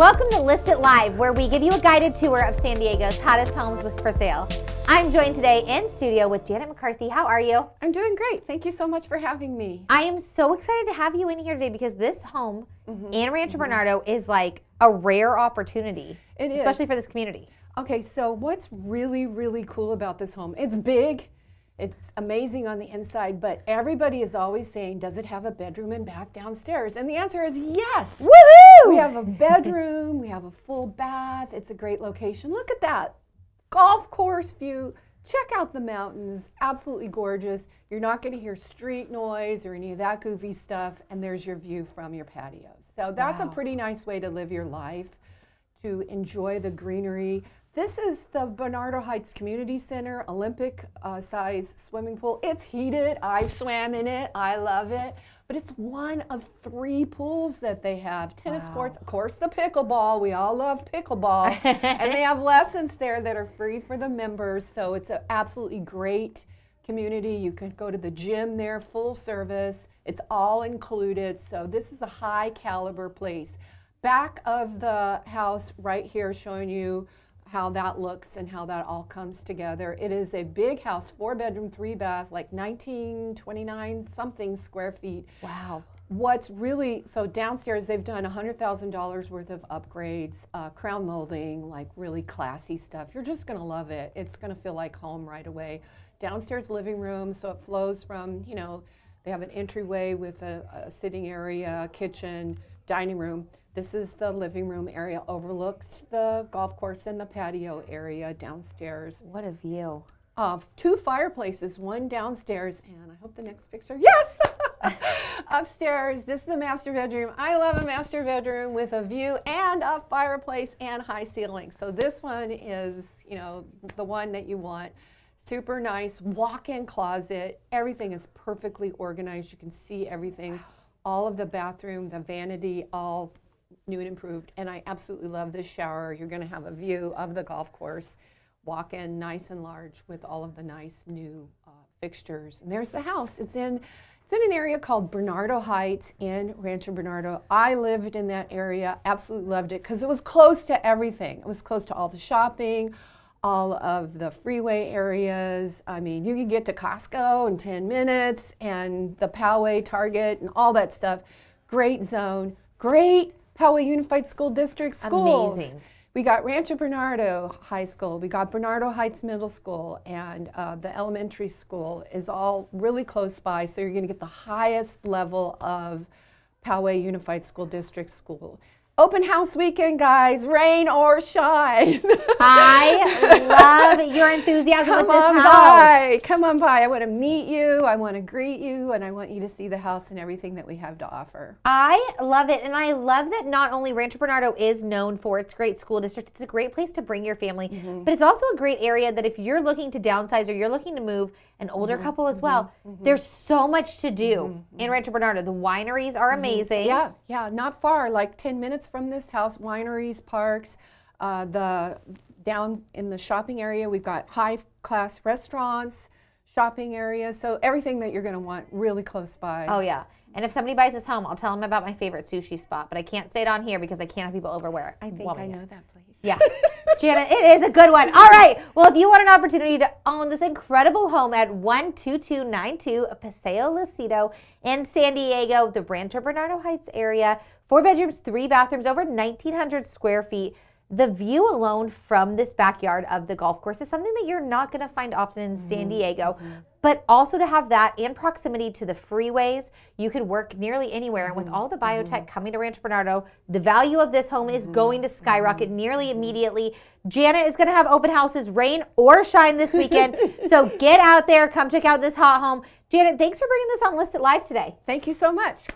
Welcome to List It Live, where we give you a guided tour of San Diego's hottest homes for sale. I'm joined today in studio with Janet McCarthy. How are you? I'm doing great. Thank you so much for having me. I am so excited to have you in here today because this home mm-hmm. in Rancho mm-hmm. Bernardo is like a rare opportunity. It is. Especially for this community. Okay, so what's really, really cool about this home? It's big. It's amazing on the inside, but everybody is always saying, does it have a bedroom and bath downstairs? And the answer is yes. Woohoo! We have a bedroom, we have a full bath. It's a great location. Look at that golf course view. Check out the mountains, absolutely gorgeous. You're not going to hear street noise or any of that goofy stuff, and there's your view from your patio. So that's wow. a pretty nice way to live your life, to enjoy the greenery. This is the Bernardo Heights Community Center Olympic uh, size swimming pool. It's heated. I've swam in it. I love it. But it's one of three pools that they have. Tennis wow. courts, of course, the pickleball. We all love pickleball. and they have lessons there that are free for the members. So it's an absolutely great community. You can go to the gym there, full service. It's all included. So this is a high caliber place. Back of the house right here showing you how that looks and how that all comes together. It is a big house, four bedroom, three bath, like 1929 something square feet. Wow. What's really so downstairs they've done $100,000 worth of upgrades, uh, crown molding, like really classy stuff. You're just going to love it. It's going to feel like home right away. Downstairs living room, so it flows from, you know, they have an entryway with a, a sitting area, kitchen, dining room this is the living room area, overlooks the golf course and the patio area downstairs. What a view. Of two fireplaces, one downstairs, and I hope the next picture, yes! Upstairs, this is the master bedroom. I love a master bedroom with a view and a fireplace and high ceiling. So this one is, you know, the one that you want. Super nice walk-in closet. Everything is perfectly organized. You can see everything. All of the bathroom, the vanity, all new and improved. And I absolutely love this shower. You're going to have a view of the golf course, walk in nice and large with all of the nice new uh, fixtures. And there's the house. It's in it's in an area called Bernardo Heights in Rancho Bernardo. I lived in that area, absolutely loved it because it was close to everything. It was close to all the shopping, all of the freeway areas. I mean, you could get to Costco in 10 minutes and the Poway, Target, and all that stuff. Great zone, great Poway Unified School District schools. Amazing. We got Rancho Bernardo High School, we got Bernardo Heights Middle School, and uh, the elementary school is all really close by, so you're going to get the highest level of Poway Unified School District school open house weekend, guys, rain or shine. I love your enthusiasm Come with this on house. by. Come on by. I want to meet you. I want to greet you, and I want you to see the house and everything that we have to offer. I love it, and I love that not only Rancho Bernardo is known for its great school district, it's a great place to bring your family, mm-hmm. but it's also a great area that if you're looking to downsize or you're looking to move, an older mm-hmm. couple as mm-hmm. well, mm-hmm. there's so much to do mm-hmm. in Rancho Bernardo. The wineries are mm-hmm. amazing. Yeah, yeah, not far, like 10 minutes from this house, wineries, parks, uh, the down in the shopping area, we've got high class restaurants, shopping areas, so everything that you're going to want really close by. Oh, yeah. And if somebody buys this home, I'll tell them about my favorite sushi spot, but I can't say it on here because I can't have people over where I think I know that place. Yeah. Janet, it is a good one. All right. Well, if you want an opportunity to own this incredible home at 12292 Paseo Lucido in San Diego, the Rancho Bernardo Heights area, four bedrooms, three bathrooms, over 1,900 square feet the view alone from this backyard of the golf course is something that you're not going to find often in San mm-hmm. Diego. Mm-hmm. But also to have that and proximity to the freeways, you could work nearly anywhere. Mm-hmm. And with all the biotech mm-hmm. coming to Rancho Bernardo, the value of this home is going to mm-hmm. skyrocket mm-hmm. nearly immediately. Janet is going to have open houses, rain or shine this weekend. so get out there, come check out this hot home. Janet, thanks for bringing this on List It Live today. Thank you so much.